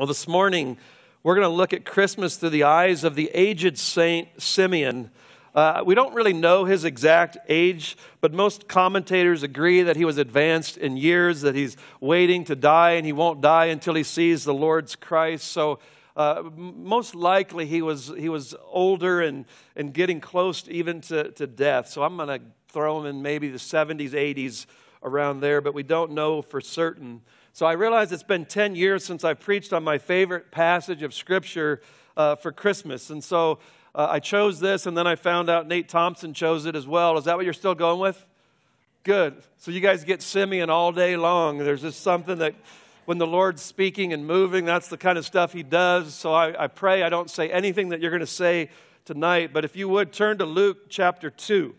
Well, this morning, we're going to look at Christmas through the eyes of the aged Saint Simeon. Uh, we don't really know his exact age, but most commentators agree that he was advanced in years, that he's waiting to die, and he won't die until he sees the Lord's Christ. So, uh, most likely, he was, he was older and, and getting close to, even to, to death. So, I'm going to throw him in maybe the 70s, 80s, around there, but we don't know for certain. So I realize it's been 10 years since I preached on my favorite passage of Scripture uh, for Christmas. And so uh, I chose this, and then I found out Nate Thompson chose it as well. Is that what you're still going with? Good. So you guys get Simeon all day long. There's just something that when the Lord's speaking and moving, that's the kind of stuff He does. So I, I pray I don't say anything that you're going to say tonight. But if you would, turn to Luke chapter 2.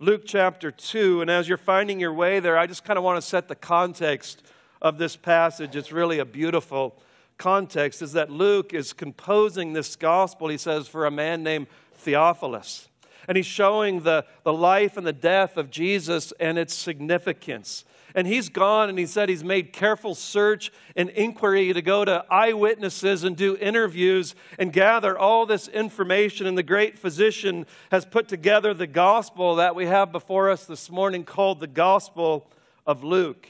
Luke chapter 2. And as you're finding your way there, I just kind of want to set the context of this passage, it's really a beautiful context, is that Luke is composing this gospel, he says, for a man named Theophilus. And he's showing the, the life and the death of Jesus and its significance. And he's gone and he said he's made careful search and inquiry to go to eyewitnesses and do interviews and gather all this information. And the great physician has put together the gospel that we have before us this morning called the Gospel of Luke.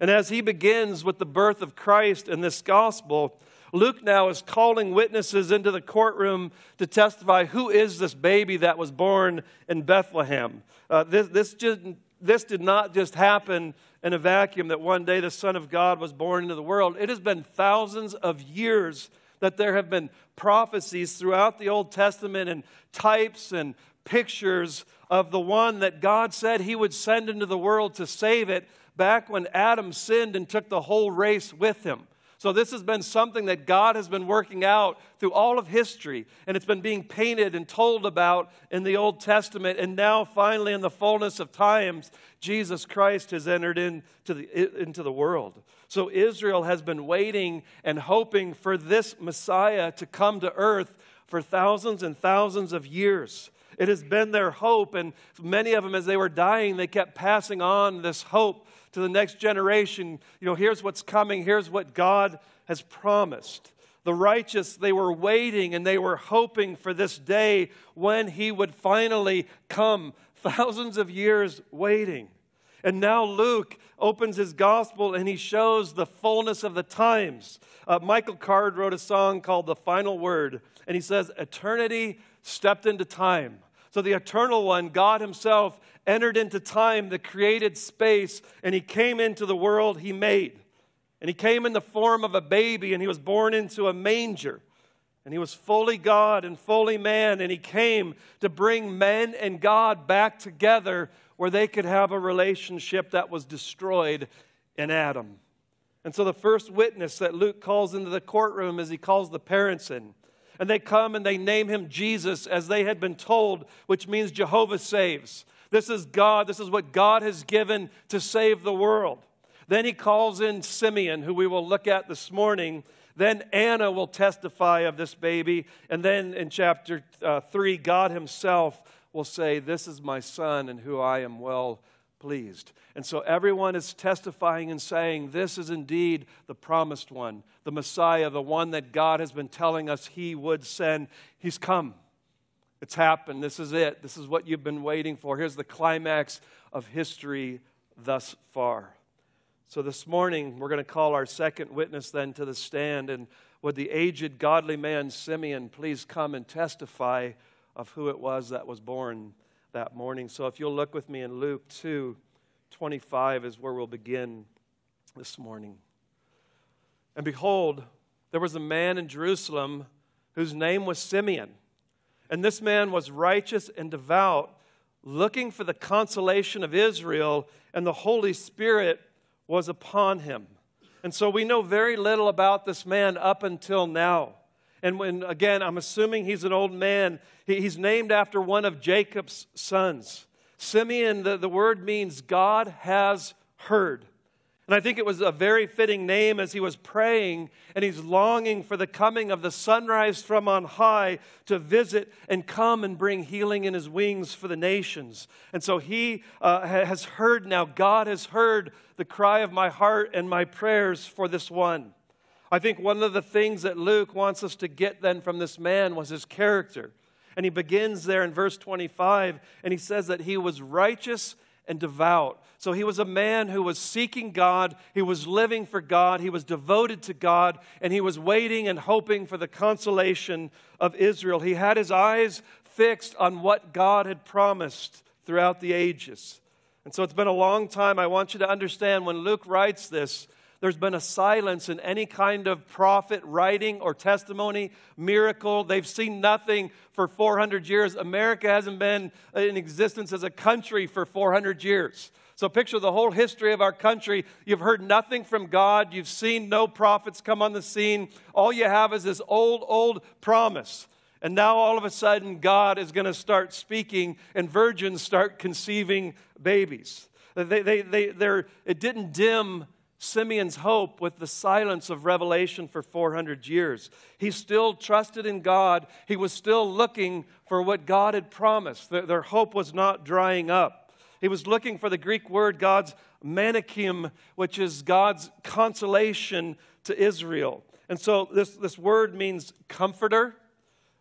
And as he begins with the birth of Christ in this gospel, Luke now is calling witnesses into the courtroom to testify who is this baby that was born in Bethlehem. Uh, this, this, just, this did not just happen in a vacuum that one day the Son of God was born into the world. It has been thousands of years that there have been prophecies throughout the Old Testament and types and pictures of the one that God said he would send into the world to save it back when Adam sinned and took the whole race with him. So, this has been something that God has been working out through all of history, and it's been being painted and told about in the Old Testament. And now, finally, in the fullness of times, Jesus Christ has entered into the, into the world. So, Israel has been waiting and hoping for this Messiah to come to earth for thousands and thousands of years. It has been their hope, and many of them, as they were dying, they kept passing on this hope to the next generation. You know, here's what's coming, here's what God has promised. The righteous, they were waiting and they were hoping for this day when he would finally come. Thousands of years waiting. And now Luke opens his gospel and he shows the fullness of the times. Uh, Michael Card wrote a song called The Final Word, and he says, Eternity stepped into time. So the eternal one, God Himself, entered into time, the created space, and He came into the world He made. And He came in the form of a baby, and He was born into a manger. And He was fully God and fully man, and He came to bring men and God back together where they could have a relationship that was destroyed in Adam. And so the first witness that Luke calls into the courtroom is he calls the parents in. And they come and they name him Jesus as they had been told, which means Jehovah saves. This is God. This is what God has given to save the world. Then he calls in Simeon, who we will look at this morning. Then Anna will testify of this baby. And then in chapter uh, 3, God himself will say, This is my son in who I am well pleased. And so everyone is testifying and saying, This is indeed the promised one, the Messiah, the one that God has been telling us he would send. He's come. It's happened. This is it. This is what you've been waiting for. Here's the climax of history thus far. So this morning, we're going to call our second witness then to the stand. And would the aged godly man Simeon please come and testify of who it was that was born that morning. So if you'll look with me in Luke 2 25 is where we'll begin this morning. And behold, there was a man in Jerusalem whose name was Simeon. And this man was righteous and devout, looking for the consolation of Israel, and the Holy Spirit was upon him. And so we know very little about this man up until now. And when, again, I'm assuming he's an old man, he's named after one of Jacob's sons. Simeon, the, the word means God has heard. And I think it was a very fitting name as he was praying and he's longing for the coming of the sunrise from on high to visit and come and bring healing in his wings for the nations. And so he uh, has heard now, God has heard the cry of my heart and my prayers for this one. I think one of the things that Luke wants us to get then from this man was his character. And he begins there in verse 25, and he says that he was righteous and devout. So he was a man who was seeking God, he was living for God, he was devoted to God, and he was waiting and hoping for the consolation of Israel. He had his eyes fixed on what God had promised throughout the ages. And so it's been a long time. I want you to understand when Luke writes this, there's been a silence in any kind of prophet writing or testimony, miracle. They've seen nothing for 400 years. America hasn't been in existence as a country for 400 years. So picture the whole history of our country. You've heard nothing from God. You've seen no prophets come on the scene. All you have is this old, old promise. And now all of a sudden, God is going to start speaking, and virgins start conceiving babies. They, they, they, it didn't dim Simeon's hope with the silence of revelation for 400 years. He still trusted in God. He was still looking for what God had promised. Their, their hope was not drying up. He was looking for the Greek word God's manikim, which is God's consolation to Israel. And so this, this word means comforter,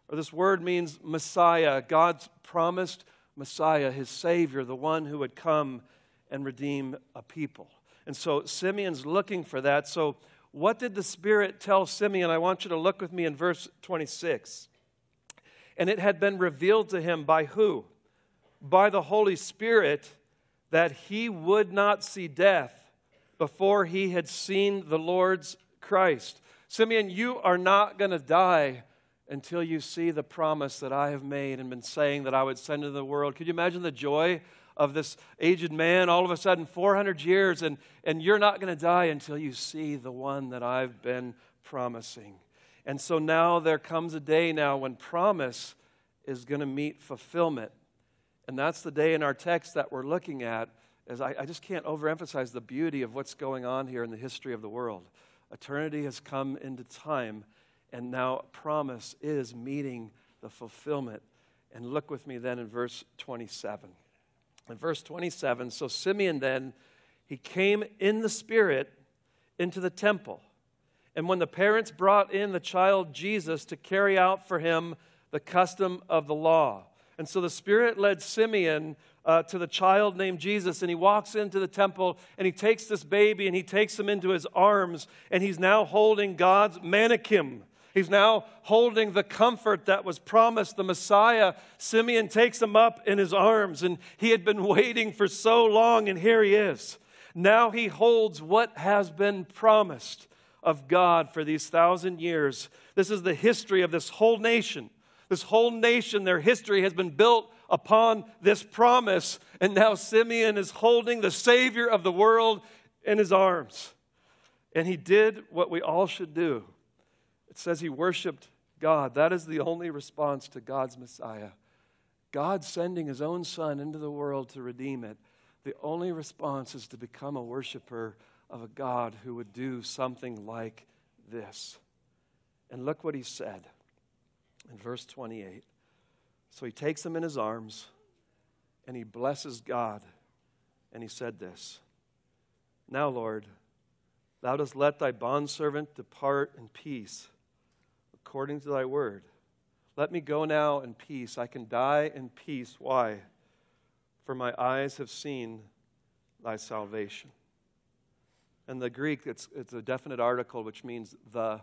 or this word means Messiah, God's promised Messiah, his Savior, the one who would come and redeem a people. And so Simeon's looking for that. So, what did the Spirit tell Simeon? I want you to look with me in verse 26. And it had been revealed to him by who? By the Holy Spirit that he would not see death before he had seen the Lord's Christ. Simeon, you are not going to die until you see the promise that I have made and been saying that I would send into the world. Could you imagine the joy of this aged man all of a sudden 400 years and, and you're not going to die until you see the one that I've been promising. And so now there comes a day now when promise is going to meet fulfillment. And that's the day in our text that we're looking at. As I, I just can't overemphasize the beauty of what's going on here in the history of the world. Eternity has come into time, and now promise is meeting the fulfillment. And look with me then in verse 27. In verse 27, so Simeon then, he came in the Spirit into the temple. And when the parents brought in the child Jesus to carry out for him the custom of the law. And so the Spirit led Simeon uh, to the child named Jesus, and he walks into the temple and he takes this baby and he takes him into his arms, and he's now holding God's manikim, He's now holding the comfort that was promised, the Messiah. Simeon takes him up in his arms, and he had been waiting for so long, and here he is. Now he holds what has been promised of God for these thousand years. This is the history of this whole nation. This whole nation, their history has been built upon this promise, and now Simeon is holding the Savior of the world in his arms. And he did what we all should do says he worshiped God. That is the only response to God's Messiah. God sending his own son into the world to redeem it. The only response is to become a worshiper of a God who would do something like this. And look what he said in verse 28. So he takes him in his arms and he blesses God. And he said this Now, Lord, thou dost let thy bondservant depart in peace according to thy word. Let me go now in peace. I can die in peace. Why? For my eyes have seen thy salvation. In the Greek, it's, it's a definite article which means the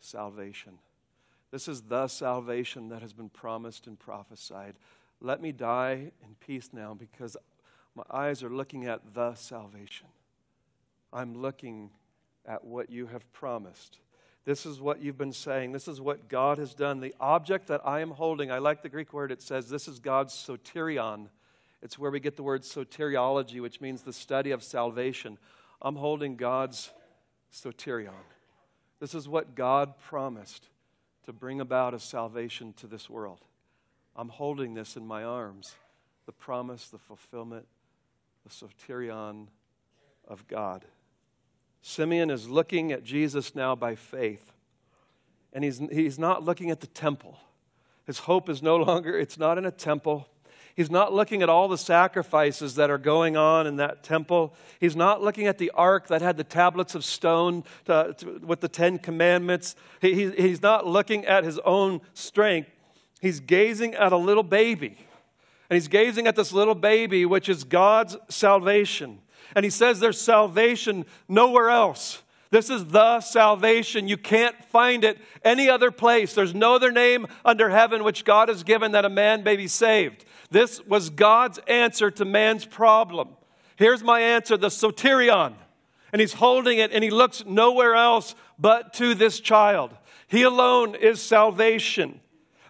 salvation. This is the salvation that has been promised and prophesied. Let me die in peace now because my eyes are looking at the salvation. I'm looking at what you have promised. This is what you've been saying. This is what God has done. The object that I am holding, I like the Greek word, it says this is God's soterion. It's where we get the word soteriology, which means the study of salvation. I'm holding God's soterion. This is what God promised to bring about a salvation to this world. I'm holding this in my arms the promise, the fulfillment, the soterion of God. Simeon is looking at Jesus now by faith. And he's, he's not looking at the temple. His hope is no longer, it's not in a temple. He's not looking at all the sacrifices that are going on in that temple. He's not looking at the ark that had the tablets of stone to, to, with the Ten Commandments. He, he, he's not looking at his own strength. He's gazing at a little baby. And he's gazing at this little baby, which is God's salvation. And he says there's salvation nowhere else. This is the salvation. You can't find it any other place. There's no other name under heaven which God has given that a man may be saved. This was God's answer to man's problem. Here's my answer the soterion. And he's holding it and he looks nowhere else but to this child. He alone is salvation.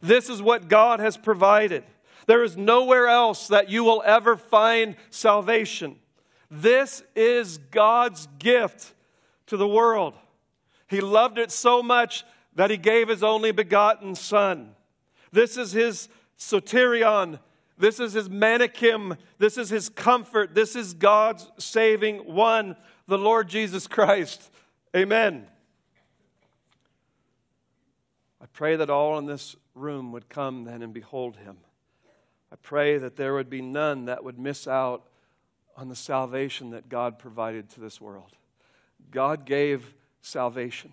This is what God has provided. There is nowhere else that you will ever find salvation. This is God's gift to the world. He loved it so much that he gave his only begotten Son. This is his soterion, this is his manikim. This is his comfort. This is God's saving one, the Lord Jesus Christ. Amen. I pray that all in this room would come then and behold him. I pray that there would be none that would miss out on the salvation that God provided to this world. God gave salvation.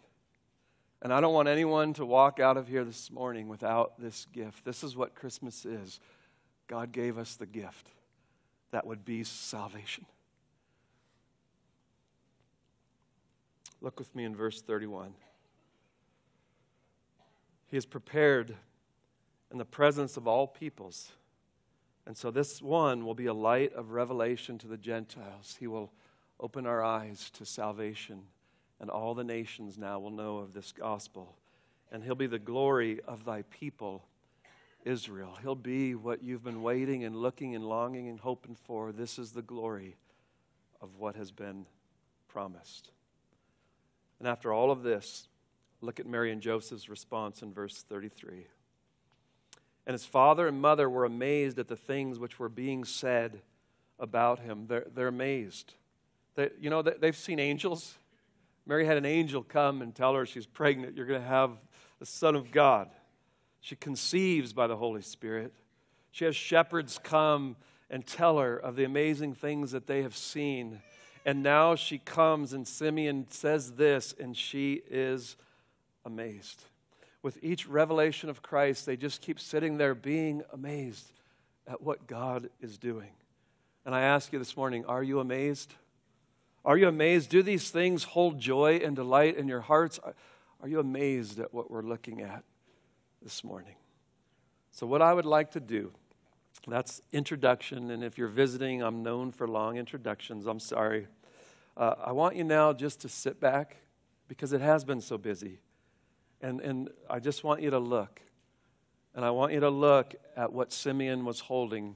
And I don't want anyone to walk out of here this morning without this gift. This is what Christmas is. God gave us the gift that would be salvation. Look with me in verse 31. He is prepared in the presence of all peoples. And so this one will be a light of revelation to the Gentiles. He will open our eyes to salvation, and all the nations now will know of this gospel. And he'll be the glory of thy people Israel. He'll be what you've been waiting and looking and longing and hoping for. This is the glory of what has been promised. And after all of this, look at Mary and Joseph's response in verse 33. And his father and mother were amazed at the things which were being said about him. They're, they're amazed. They, you know, they've seen angels. Mary had an angel come and tell her she's pregnant. You're going to have the Son of God. She conceives by the Holy Spirit. She has shepherds come and tell her of the amazing things that they have seen. And now she comes, and Simeon says this, and she is amazed. With each revelation of Christ, they just keep sitting there being amazed at what God is doing. And I ask you this morning are you amazed? Are you amazed? Do these things hold joy and delight in your hearts? Are you amazed at what we're looking at? this morning. So, what I would like to do, that's introduction. And if you're visiting, I'm known for long introductions. I'm sorry. Uh, I want you now just to sit back because it has been so busy. And, and I just want you to look. And I want you to look at what Simeon was holding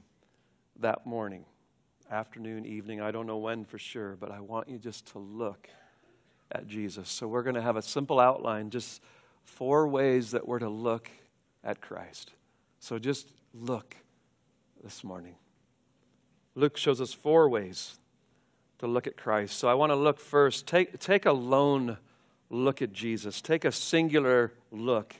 that morning, afternoon, evening. I don't know when for sure, but I want you just to look at Jesus. So we're going to have a simple outline, just four ways that we're to look at Christ. So just look this morning. Luke shows us four ways to look at Christ. So I want to look first. Take, take a lone look at Jesus, take a singular look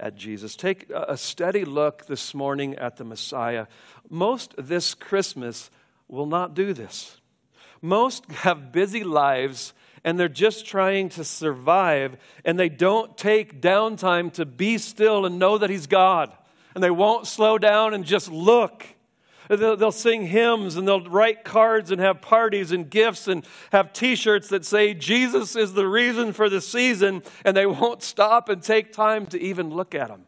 at Jesus. Take a steady look this morning at the Messiah. Most this Christmas will not do this. Most have busy lives and they're just trying to survive and they don't take downtime to be still and know that He's God. And they won't slow down and just look. They'll, they'll sing hymns and they'll write cards and have parties and gifts and have t shirts that say, Jesus is the reason for the season, and they won't stop and take time to even look at Him.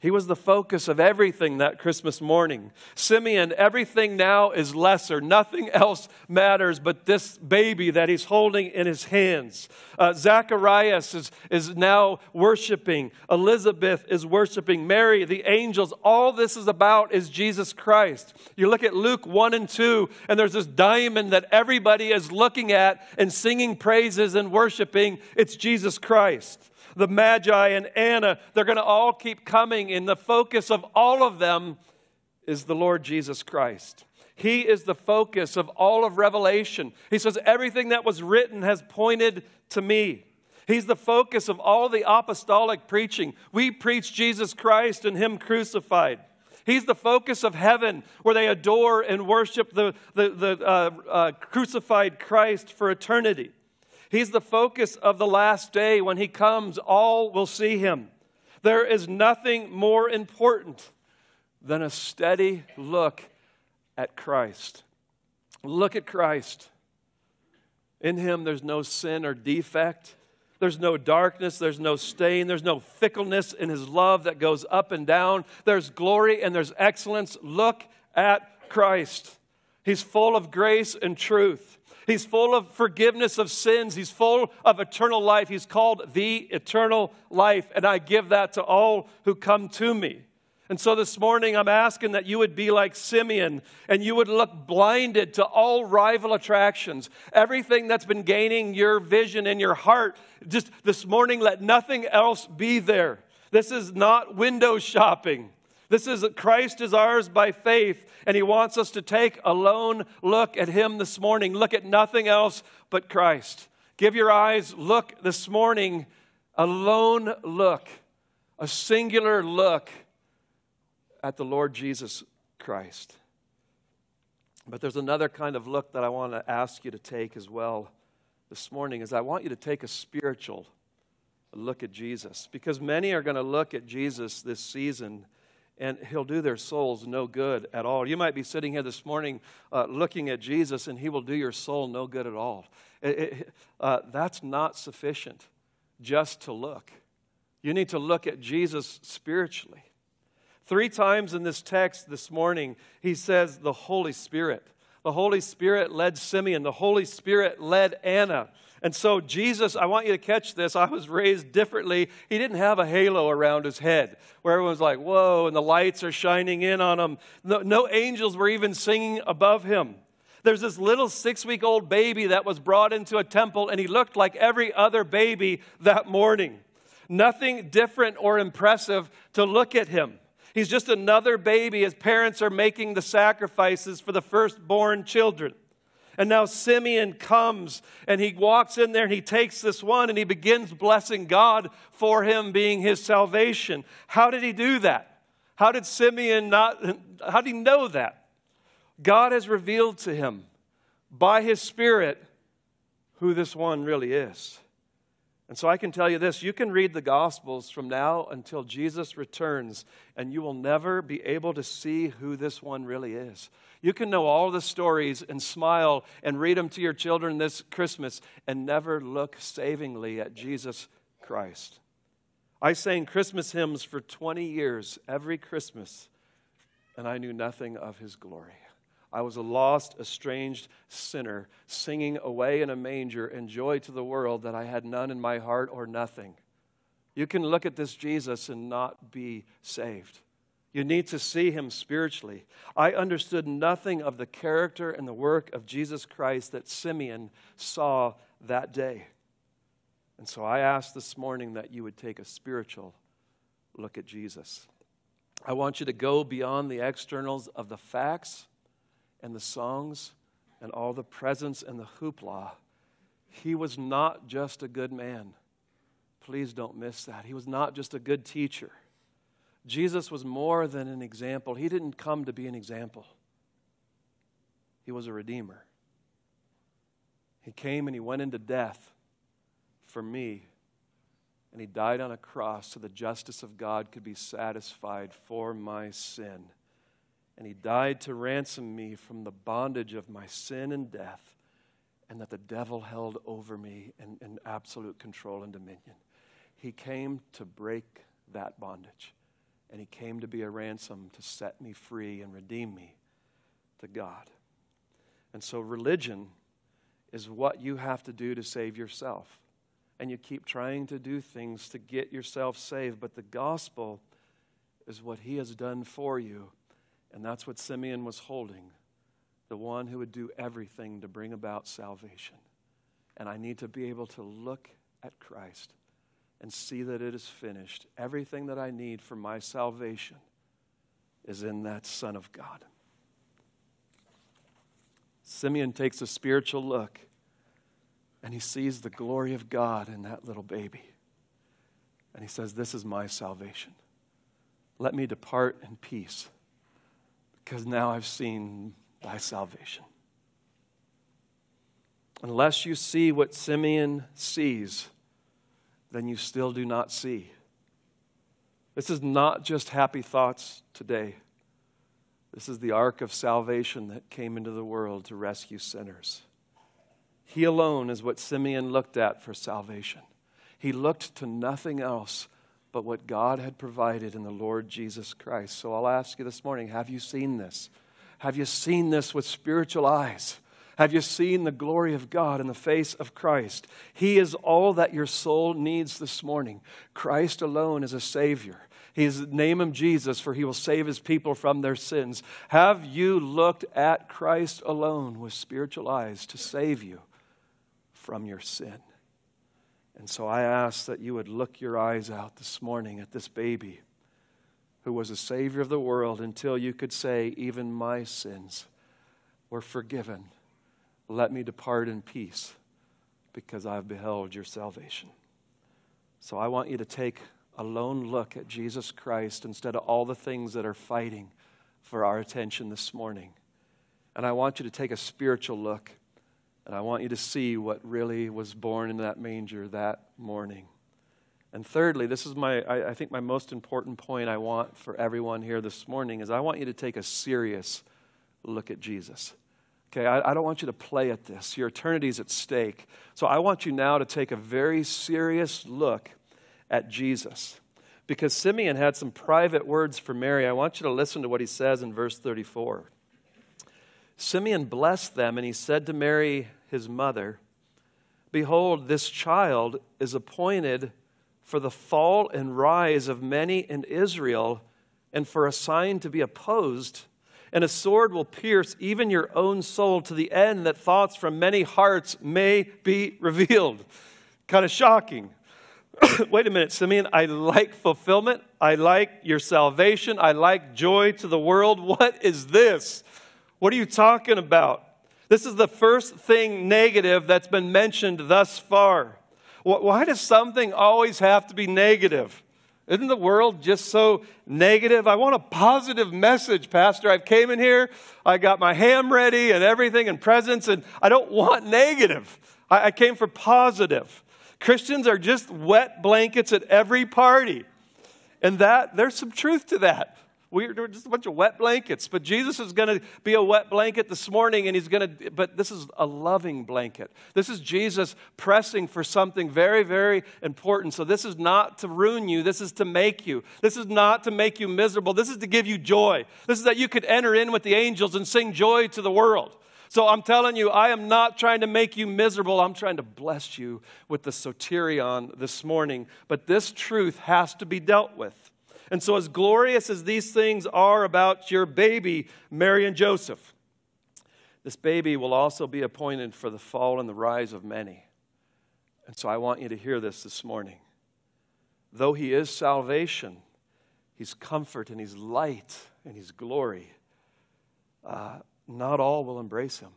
He was the focus of everything that Christmas morning. Simeon, everything now is lesser. Nothing else matters but this baby that he's holding in his hands. Uh, Zacharias is, is now worshiping. Elizabeth is worshiping. Mary, the angels. All this is about is Jesus Christ. You look at Luke 1 and 2, and there's this diamond that everybody is looking at and singing praises and worshiping. It's Jesus Christ the Magi and Anna, they're going to all keep coming, and the focus of all of them is the Lord Jesus Christ. He is the focus of all of Revelation. He says, Everything that was written has pointed to me. He's the focus of all the apostolic preaching. We preach Jesus Christ and Him crucified. He's the focus of heaven where they adore and worship the, the, the uh, uh, crucified Christ for eternity. He's the focus of the last day. When he comes, all will see him. There is nothing more important than a steady look at Christ. Look at Christ. In him, there's no sin or defect. There's no darkness, there's no stain, there's no fickleness in his love that goes up and down. There's glory and there's excellence. Look at Christ. He's full of grace and truth. He's full of forgiveness of sins. He's full of eternal life. He's called the eternal life. And I give that to all who come to me. And so this morning, I'm asking that you would be like Simeon and you would look blinded to all rival attractions. Everything that's been gaining your vision and your heart, just this morning, let nothing else be there. This is not window shopping. This is Christ is ours by faith, and He wants us to take a lone look at Him this morning. Look at nothing else but Christ. Give your eyes, look this morning, a lone look, a singular look at the Lord Jesus Christ. But there's another kind of look that I want to ask you to take as well this morning is I want you to take a spiritual look at Jesus because many are going to look at Jesus this season and he'll do their souls no good at all. You might be sitting here this morning uh, looking at Jesus and he will do your soul no good at all. It, it, uh, that's not sufficient just to look. You need to look at Jesus spiritually. Three times in this text this morning, he says the Holy Spirit. The Holy Spirit led Simeon, the Holy Spirit led Anna. And so, Jesus, I want you to catch this. I was raised differently. He didn't have a halo around his head where everyone's like, whoa, and the lights are shining in on him. No, no angels were even singing above him. There's this little six week old baby that was brought into a temple, and he looked like every other baby that morning. Nothing different or impressive to look at him. He's just another baby as parents are making the sacrifices for the firstborn children. And now Simeon comes and he walks in there and he takes this one and he begins blessing God for him being his salvation. How did he do that? How did Simeon not, how did he know that? God has revealed to him by his Spirit who this one really is. And so I can tell you this you can read the Gospels from now until Jesus returns, and you will never be able to see who this one really is. You can know all the stories and smile and read them to your children this Christmas and never look savingly at Jesus Christ. I sang Christmas hymns for 20 years every Christmas, and I knew nothing of his glory. I was a lost, estranged sinner, singing away in a manger and joy to the world that I had none in my heart or nothing. You can look at this Jesus and not be saved. You need to see him spiritually. I understood nothing of the character and the work of Jesus Christ that Simeon saw that day. And so I ask this morning that you would take a spiritual look at Jesus. I want you to go beyond the externals of the facts and the songs and all the presents and the hoopla. He was not just a good man. Please don't miss that. He was not just a good teacher. Jesus was more than an example. He didn't come to be an example, He was a redeemer. He came and He went into death for me, and He died on a cross so the justice of God could be satisfied for my sin and he died to ransom me from the bondage of my sin and death, and that the devil held over me in, in absolute control and dominion. He came to break that bondage, and he came to be a ransom to set me free and redeem me to God. And so, religion is what you have to do to save yourself. And you keep trying to do things to get yourself saved, but the gospel is what he has done for you and that's what Simeon was holding the one who would do everything to bring about salvation. And I need to be able to look at Christ and see that it is finished. Everything that I need for my salvation is in that Son of God. Simeon takes a spiritual look and he sees the glory of God in that little baby. And he says, This is my salvation. Let me depart in peace because now I've seen thy salvation. Unless you see what Simeon sees, then you still do not see. This is not just happy thoughts today. This is the ark of salvation that came into the world to rescue sinners. He alone is what Simeon looked at for salvation. He looked to nothing else but what God had provided in the Lord Jesus Christ. So I'll ask you this morning have you seen this? Have you seen this with spiritual eyes? Have you seen the glory of God in the face of Christ? He is all that your soul needs this morning. Christ alone is a Savior. He's name him Jesus, for he will save his people from their sins. Have you looked at Christ alone with spiritual eyes to save you from your sin? And so I ask that you would look your eyes out this morning at this baby who was a Savior of the world until you could say, Even my sins were forgiven. Let me depart in peace because I've beheld your salvation. So I want you to take a lone look at Jesus Christ instead of all the things that are fighting for our attention this morning. And I want you to take a spiritual look and I want you to see what really was born in that manger that morning. And thirdly, this is my, I, I, think, my most important point I want for everyone here this morning is I want you to take a serious look at Jesus. Okay, I, I don't want you to play at this. Your eternity is at stake. So I want you now to take a very serious look at Jesus. Because Simeon had some private words for Mary. I want you to listen to what he says in verse 34. Simeon blessed them, and he said to Mary, his mother, Behold, this child is appointed for the fall and rise of many in Israel, and for a sign to be opposed. And a sword will pierce even your own soul to the end that thoughts from many hearts may be revealed. Kind of shocking. Wait a minute, Simeon. I like fulfillment. I like your salvation. I like joy to the world. What is this? What are you talking about? This is the first thing negative that's been mentioned thus far. Why does something always have to be negative? Isn't the world just so negative? I want a positive message, Pastor. I've came in here, I got my ham ready and everything and presents, and I don't want negative. I, I came for positive. Christians are just wet blankets at every party. And that there's some truth to that. We're just a bunch of wet blankets. But Jesus is going to be a wet blanket this morning, and he's going to, but this is a loving blanket. This is Jesus pressing for something very, very important. So this is not to ruin you. This is to make you. This is not to make you miserable. This is to give you joy. This is that you could enter in with the angels and sing joy to the world. So I'm telling you, I am not trying to make you miserable. I'm trying to bless you with the soterion this morning. But this truth has to be dealt with. And so, as glorious as these things are about your baby, Mary and Joseph, this baby will also be appointed for the fall and the rise of many. And so, I want you to hear this this morning. Though he is salvation, he's comfort and he's light and he's glory, uh, not all will embrace him.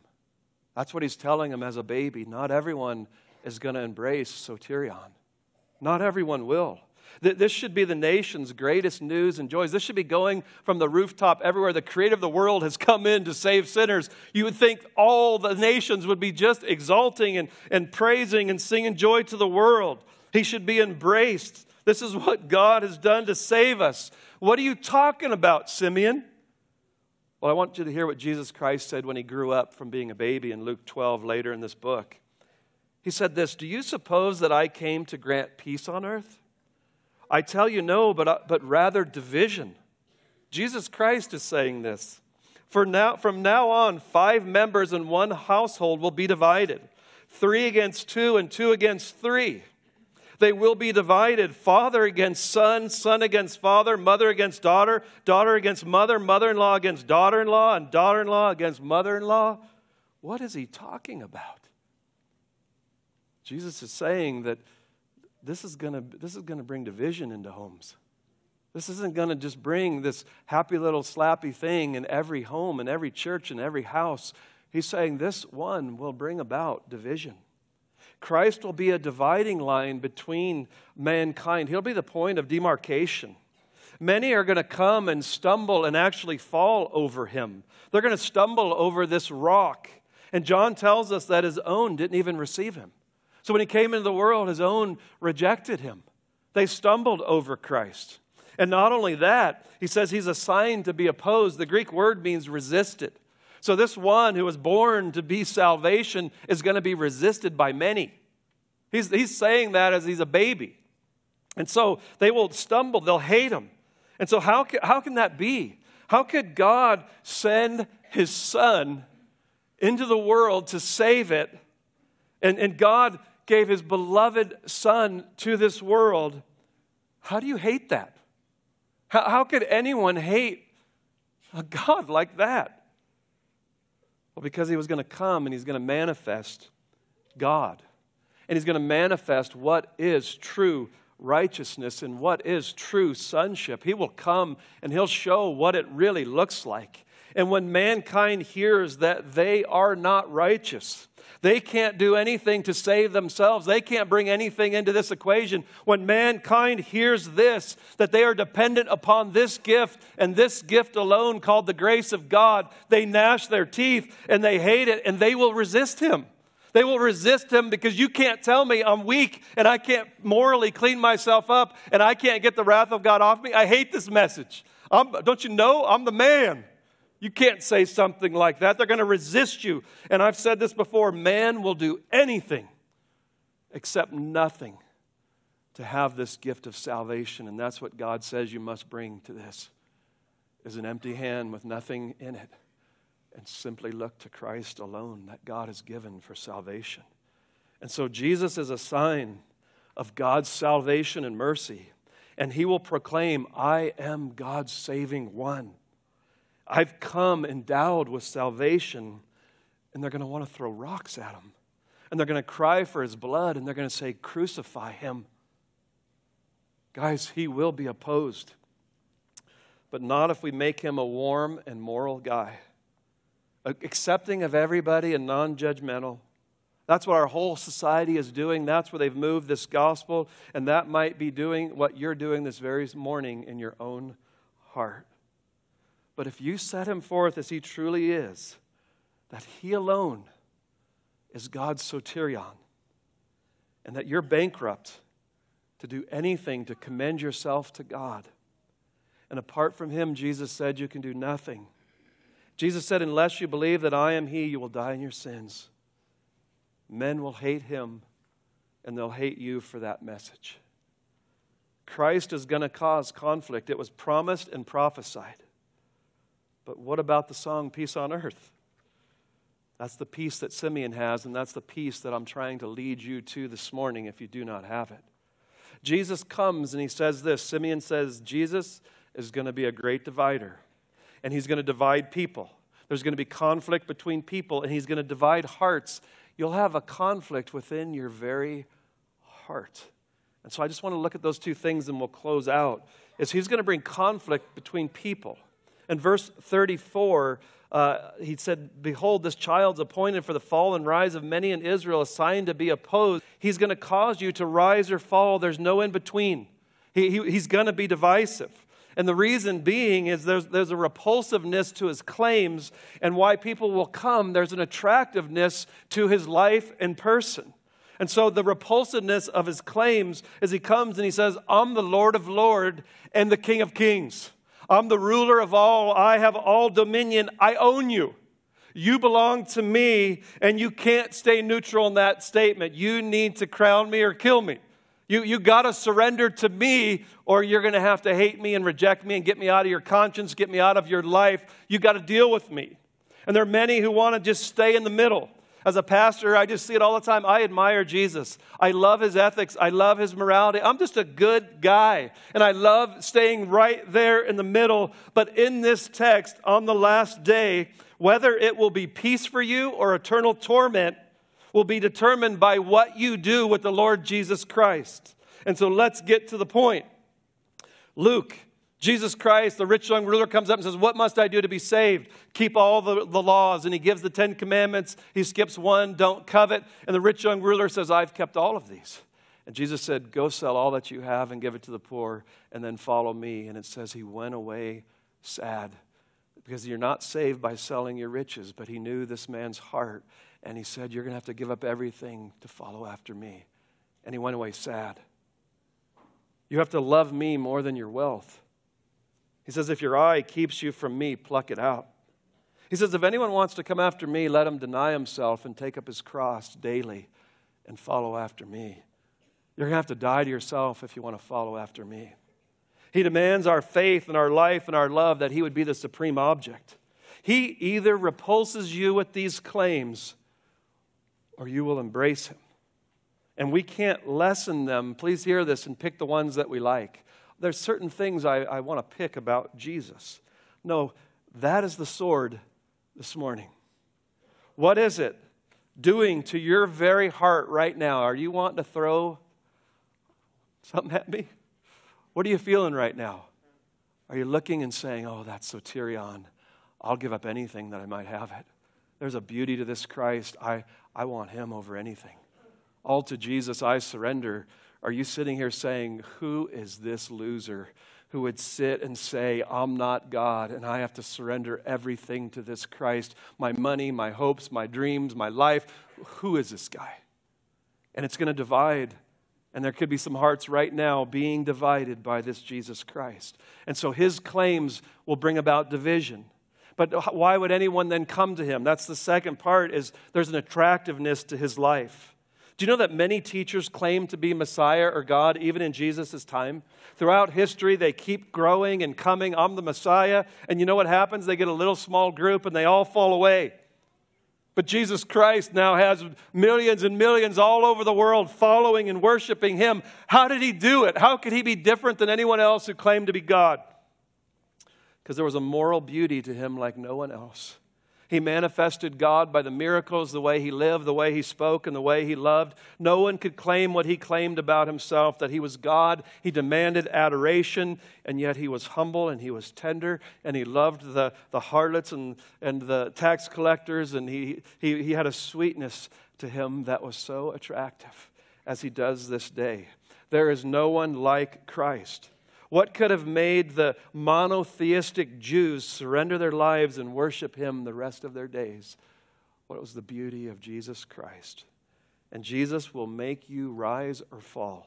That's what he's telling him as a baby. Not everyone is going to embrace soterion. Not everyone will. That this should be the nation's greatest news and joys. This should be going from the rooftop everywhere. The creator of the world has come in to save sinners. You would think all the nations would be just exalting and, and praising and singing joy to the world. He should be embraced. This is what God has done to save us. What are you talking about, Simeon? Well, I want you to hear what Jesus Christ said when he grew up from being a baby in Luke 12 later in this book. He said this Do you suppose that I came to grant peace on earth? I tell you no, but, uh, but rather division. Jesus Christ is saying this. For now, from now on, five members in one household will be divided three against two, and two against three. They will be divided father against son, son against father, mother against daughter, daughter against mother, mother in law against daughter in law, and daughter in law against mother in law. What is he talking about? Jesus is saying that this is going to this is going to bring division into homes. This isn't going to just bring this happy little slappy thing in every home, in every church, in every house. He's saying this one will bring about division. Christ will be a dividing line between mankind. He'll be the point of demarcation. Many are going to come and stumble and actually fall over him. They're going to stumble over this rock. And John tells us that his own didn't even receive him. So when he came into the world, his own rejected him. They stumbled over Christ. And not only that, he says he's assigned to be opposed. The Greek word means resisted. So this one who was born to be salvation is going to be resisted by many. He's, he's saying that as he's a baby. And so they will stumble, they'll hate him. And so, how, how can that be? How could God send his son into the world to save it? And, and God gave his beloved son to this world. How do you hate that? How, how could anyone hate a God like that? Well, because he was going to come and he's going to manifest God. And he's going to manifest what is true righteousness and what is true sonship. He will come and he'll show what it really looks like. And when mankind hears that they are not righteous, they can't do anything to save themselves. They can't bring anything into this equation. When mankind hears this, that they are dependent upon this gift and this gift alone called the grace of God, they gnash their teeth and they hate it and they will resist Him. They will resist him because you can't tell me I'm weak and I can't morally clean myself up and I can't get the wrath of God off me. I hate this message. I'm, don't you know? I'm the man. You can't say something like that. They're going to resist you. And I've said this before man will do anything except nothing to have this gift of salvation. And that's what God says you must bring to this is an empty hand with nothing in it and simply look to Christ alone that God has given for salvation. And so Jesus is a sign of God's salvation and mercy. And he will proclaim, I am God's saving one. I've come endowed with salvation. And they're going to want to throw rocks at him. And they're going to cry for his blood. And they're going to say, Crucify him. Guys, he will be opposed. But not if we make him a warm and moral guy accepting of everybody and non judgmental. That's what our whole society is doing. That's where they've moved this gospel. And that might be doing what you're doing this very morning in your own heart. But if you set him forth as he truly is, that he alone is God's soterion, and that you're bankrupt to do anything to commend yourself to God. And apart from him, Jesus said, you can do nothing. Jesus said, Unless you believe that I am He, you will die in your sins. Men will hate Him, and they'll hate you for that message. Christ is going to cause conflict. It was promised and prophesied. But what about the song Peace on Earth? That's the peace that Simeon has, and that's the peace that I'm trying to lead you to this morning if you do not have it. Jesus comes and he says this Simeon says, Jesus is going to be a great divider and he's going to divide people. There's going to be conflict between people, and he's going to divide hearts. You'll have a conflict within your very heart. And so I just want to look at those two things and we'll close out. Is he's going to bring conflict between people. In verse 34, uh, he said, Behold, this child's appointed for the fall and rise of many in Israel, assigned to be opposed. He's going to cause you to rise or fall. There's no in between. He, he, he's going to be divisive. And the reason being is there's, there's a repulsiveness to his claims, and why people will come, there's an attractiveness to his life and person. And so the repulsiveness of his claims is he comes and he says, I'm the Lord of Lords and the King of Kings. I'm the ruler of all. I have all dominion. I own you. You belong to me, and you can't stay neutral in that statement. You need to crown me or kill me. You, you got to surrender to me, or you're going to have to hate me and reject me and get me out of your conscience, get me out of your life. You got to deal with me. And there are many who want to just stay in the middle. As a pastor, I just see it all the time. I admire Jesus. I love his ethics. I love his morality. I'm just a good guy. And I love staying right there in the middle. But in this text, on the last day, whether it will be peace for you or eternal torment, will be determined by what you do with the Lord Jesus Christ. And so let's get to the point. Luke, Jesus Christ, the rich young ruler, comes up and says, What must I do to be saved? Keep all the, the laws. And he gives the Ten Commandments. He skips one, don't covet. And the rich young ruler says, I've kept all of these. And Jesus said, Go sell all that you have and give it to the poor, and then follow me. And it says he went away sad because you're not saved by selling your riches. But he knew this man's heart, and he said, You're going to have to give up everything to follow after me. And he went away sad. You have to love me more than your wealth. He says, If your eye keeps you from me, pluck it out. He says, If anyone wants to come after me, let him deny himself and take up his cross daily and follow after me. You're going to have to die to yourself if you want to follow after me. He demands our faith and our life and our love that He would be the supreme object. He either repulses you with these claims or you will embrace Him. And we can't lessen them. Please hear this and pick the ones that we like. There's certain things I, I want to pick about Jesus. No, that is the sword this morning. What is it doing to your very heart right now? Are you wanting to throw something at me? What are you feeling right now? Are you looking and saying, Oh, that's soterion. I'll give up anything that I might have it. There's a beauty to this Christ. I, I want him over anything. All to Jesus I surrender. Are you sitting here saying, Who is this loser who would sit and say, I'm not God and I have to surrender everything to this Christ my money, my hopes, my dreams, my life? Who is this guy? And it's going to divide and there could be some hearts right now being divided by this Jesus Christ. And so his claims will bring about division. But why would anyone then come to him? That's the second part is there's an attractiveness to his life. Do you know that many teachers claim to be Messiah or God even in Jesus' time? Throughout history, they keep growing and coming. I'm the Messiah. And you know what happens? They get a little small group and they all fall away. But Jesus Christ now has millions and millions all over the world following and worshiping him. How did he do it? How could he be different than anyone else who claimed to be God? Because there was a moral beauty to him like no one else. He manifested God by the miracles, the way he lived, the way he spoke, and the way he loved. No one could claim what he claimed about himself that he was God. He demanded adoration, and yet he was humble and he was tender, and he loved the, the harlots and, and the tax collectors, and he, he, he had a sweetness to him that was so attractive as he does this day. There is no one like Christ. What could have made the monotheistic Jews surrender their lives and worship him the rest of their days? What was the beauty of Jesus Christ? And Jesus will make you rise or fall.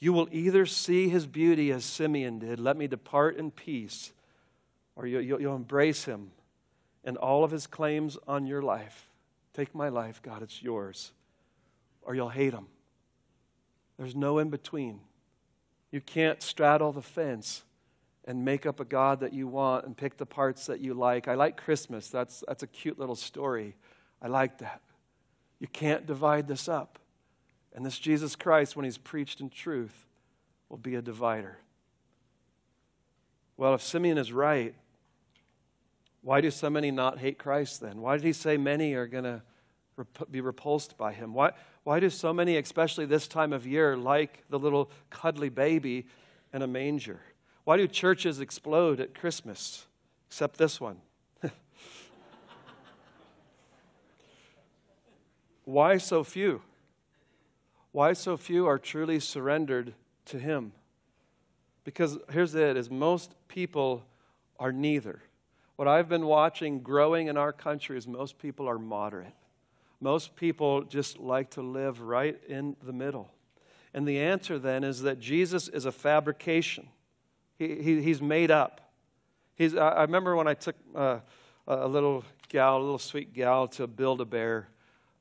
You will either see his beauty as Simeon did, let me depart in peace, or you, will embrace him and all of his claims on your life. Take my life, God, it's yours. Or you'll hate him. There's no in between. You can't straddle the fence and make up a God that you want and pick the parts that you like. I like Christmas. That's, that's a cute little story. I like that. You can't divide this up. And this Jesus Christ, when he's preached in truth, will be a divider. Well, if Simeon is right, why do so many not hate Christ then? Why did he say many are going to be repulsed by him? Why, why do so many, especially this time of year, like the little cuddly baby in a manger? Why do churches explode at Christmas, except this one? Why so few? Why so few are truly surrendered to Him? Because here's it is most people are neither. What I've been watching growing in our country is most people are moderate. Most people just like to live right in the middle. And the answer then is that Jesus is a fabrication, he, he he's made up. He's, I remember when I took uh, a little gal, a little sweet gal, to build a bear.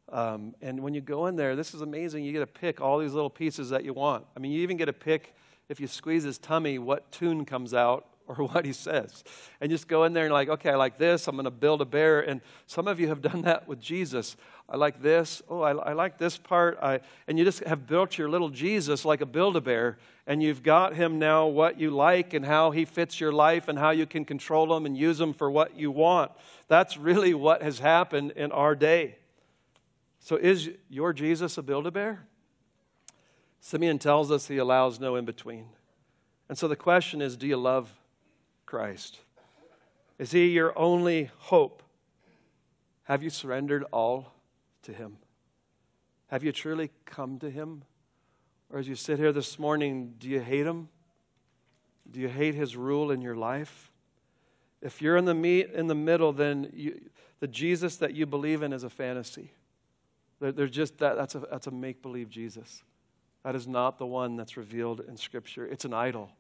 Um, and when you go in there, this is amazing. You get to pick all these little pieces that you want. I mean, you even get to pick, if you squeeze his tummy, what tune comes out or what he says. And just go in there and, like, okay, I like this. I'm going to build a bear. And some of you have done that with Jesus. I like this. Oh, I, I like this part. I, and you just have built your little Jesus like a build a bear. And you've got him now what you like and how he fits your life and how you can control him and use him for what you want. That's really what has happened in our day. So, is your Jesus a build a bear? Simeon tells us he allows no in between. And so the question is do you love Christ? Is he your only hope? Have you surrendered all to him? Have you truly come to him? Or as you sit here this morning, do you hate him? Do you hate his rule in your life? If you're in the, meet, in the middle, then you, the Jesus that you believe in is a fantasy. There's just that, that's a, that's a make believe Jesus. That is not the one that's revealed in Scripture. It's an idol.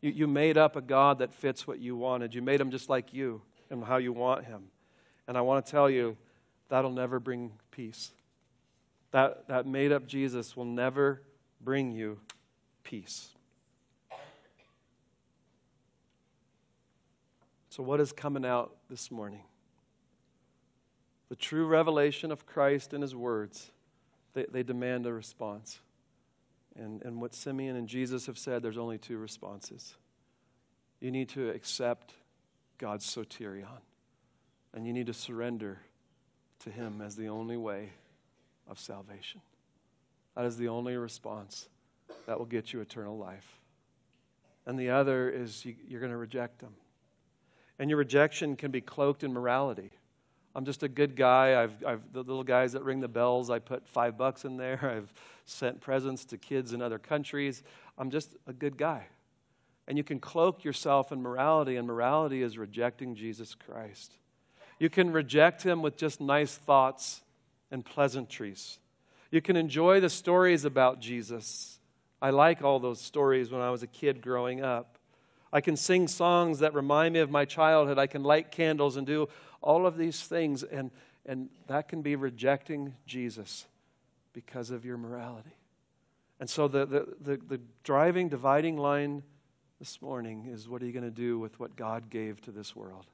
You, you made up a God that fits what you wanted. You made him just like you and how you want him. And I want to tell you, that'll never bring peace. That, that made up Jesus will never bring you peace. So, what is coming out this morning? The true revelation of Christ and his words, they, they demand a response. And, and what Simeon and Jesus have said, there's only two responses. You need to accept God's soterion, and you need to surrender to Him as the only way of salvation. That is the only response that will get you eternal life. And the other is you, you're going to reject Him. And your rejection can be cloaked in morality. I'm just a good guy. I've, I've, the little guys that ring the bells, I put five bucks in there. I've sent presents to kids in other countries. I'm just a good guy. And you can cloak yourself in morality, and morality is rejecting Jesus Christ. You can reject him with just nice thoughts and pleasantries. You can enjoy the stories about Jesus. I like all those stories when I was a kid growing up. I can sing songs that remind me of my childhood. I can light candles and do all of these things, and, and that can be rejecting Jesus because of your morality. And so the, the, the, the driving, dividing line this morning is what are you going to do with what God gave to this world?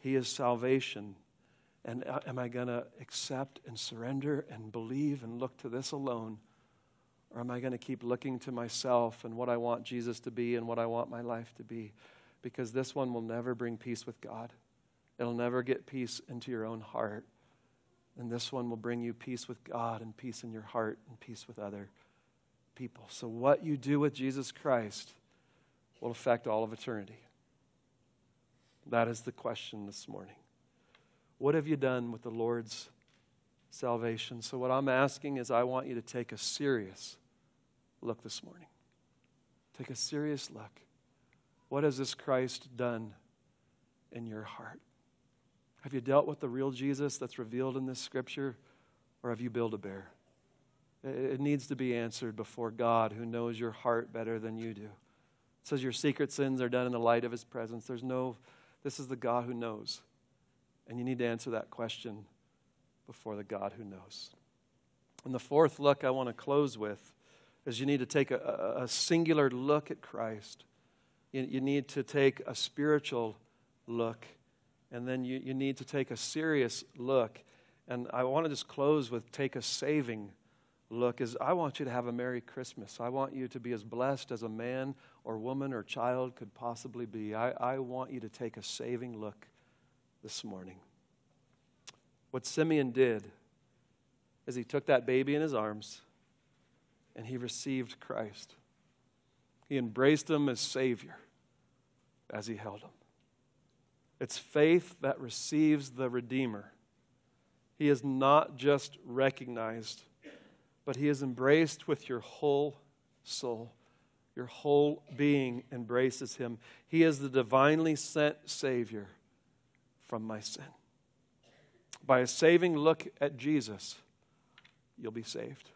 He is salvation. And uh, am I going to accept and surrender and believe and look to this alone? Or am I going to keep looking to myself and what I want Jesus to be and what I want my life to be? Because this one will never bring peace with God. It'll never get peace into your own heart. And this one will bring you peace with God and peace in your heart and peace with other people. So, what you do with Jesus Christ will affect all of eternity. That is the question this morning. What have you done with the Lord's salvation? So, what I'm asking is, I want you to take a serious look this morning. Take a serious look. What has this Christ done in your heart? Have you dealt with the real Jesus that's revealed in this scripture, or have you built a bear? It needs to be answered before God, who knows your heart better than you do. It says your secret sins are done in the light of his presence. There's no, this is the God who knows. And you need to answer that question before the God who knows. And the fourth look I want to close with is you need to take a, a singular look at Christ. You, you need to take a spiritual look and then you, you need to take a serious look. And I want to just close with take a saving look is I want you to have a Merry Christmas. I want you to be as blessed as a man or woman or child could possibly be. I, I want you to take a saving look this morning. What Simeon did is he took that baby in his arms and he received Christ. He embraced him as Savior as he held him. It's faith that receives the Redeemer. He is not just recognized, but he is embraced with your whole soul. Your whole being embraces him. He is the divinely sent Savior from my sin. By a saving look at Jesus, you'll be saved.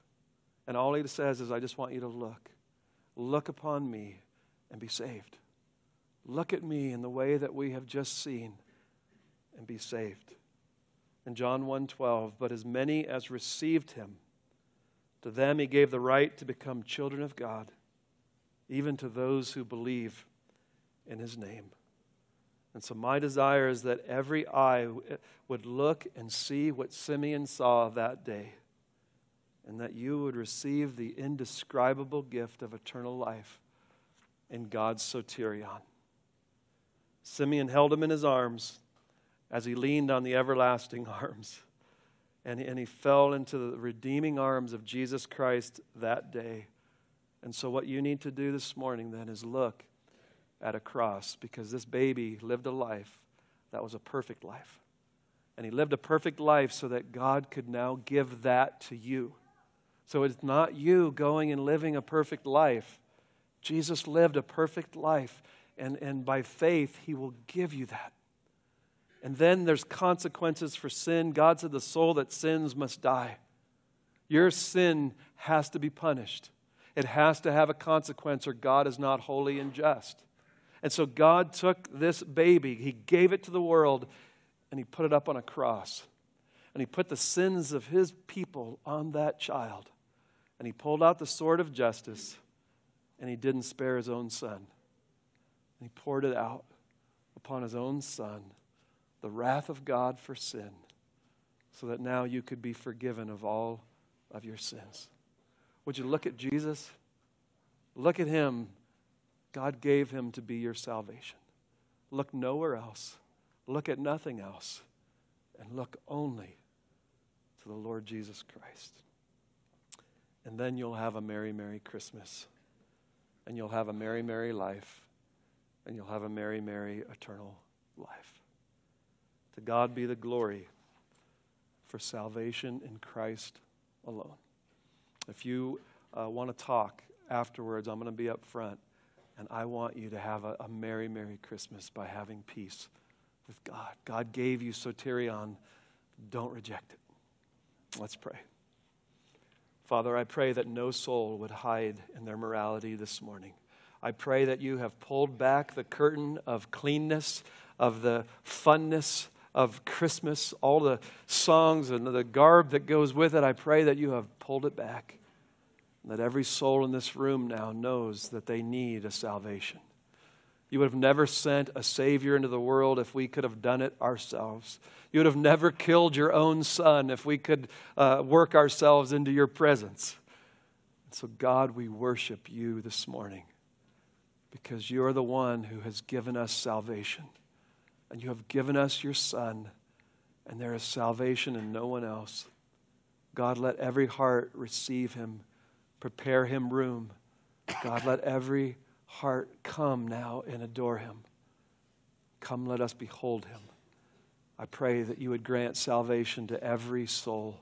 And all he says is, I just want you to look. Look upon me and be saved. Look at me in the way that we have just seen and be saved. In John 1:12, but as many as received him, to them he gave the right to become children of God, even to those who believe in his name. And so, my desire is that every eye eh, would look and see what Simeon saw that day, and that you would receive the indescribable gift of eternal life in God's soterion. Simeon held him in his arms as he leaned on the everlasting arms. And, and he fell into the redeeming arms of Jesus Christ that day. And so, what you need to do this morning then is look at a cross because this baby lived a life that was a perfect life. And he lived a perfect life so that God could now give that to you. So it's not you going and living a perfect life. Jesus lived a perfect life, and, and by faith, He will give you that. And then there's consequences for sin. God said the soul that sins must die. Your sin has to be punished, it has to have a consequence, or God is not holy and just. And so God took this baby, He gave it to the world, and He put it up on a cross. And He put the sins of His people on that child. And He pulled out the sword of justice, and He didn't spare His own son. And He poured it out upon His own son, the wrath of God for sin, so that now you could be forgiven of all of your sins. Would you look at Jesus? Look at Him God gave him to be your salvation. Look nowhere else. Look at nothing else. And look only to the Lord Jesus Christ. And then you'll have a Merry, Merry Christmas. And you'll have a Merry, Merry life. And you'll have a Merry, Merry eternal life. To God be the glory for salvation in Christ alone. If you uh, want to talk afterwards, I'm going to be up front. And I want you to have a, a Merry, Merry Christmas by having peace with God. God gave you soterion. Don't reject it. Let's pray. Father, I pray that no soul would hide in their morality this morning. I pray that you have pulled back the curtain of cleanness, of the funness of Christmas, all the songs and the garb that goes with it. I pray that you have pulled it back that every soul in this room now knows that they need a salvation. You would have never sent a Savior into the world if we could have done it ourselves. You would have never killed your own son if we could uh, work ourselves into your presence. So, God, we worship you this morning because you are the one who has given us salvation. And you have given us your Son, and there is salvation in no one else. God, let every heart receive him prepare him room. God, let every heart come now and adore him. Come, let us behold him. I pray that you would grant salvation to every soul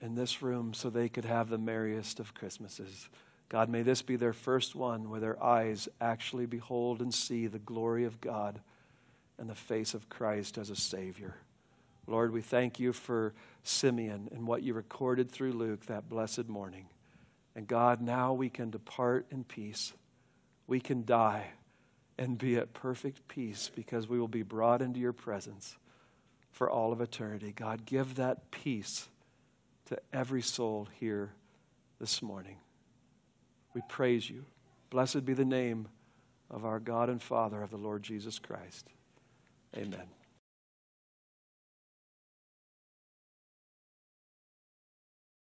in this room so they could have the merriest of Christmases. God, may this be their first one where their eyes actually behold and see the glory of God and the face of Christ as a Savior. Lord, we thank you for Simeon and what you recorded through Luke that blessed morning. And God, now we can depart in peace. We can die and be at perfect peace because we will be brought into your presence for all of eternity. God, give that peace to every soul here this morning. We praise you. Blessed be the name of our God and Father, of the Lord Jesus Christ. Amen.